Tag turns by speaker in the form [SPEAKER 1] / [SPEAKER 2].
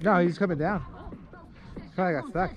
[SPEAKER 1] No, he's coming down. Probably got stuck.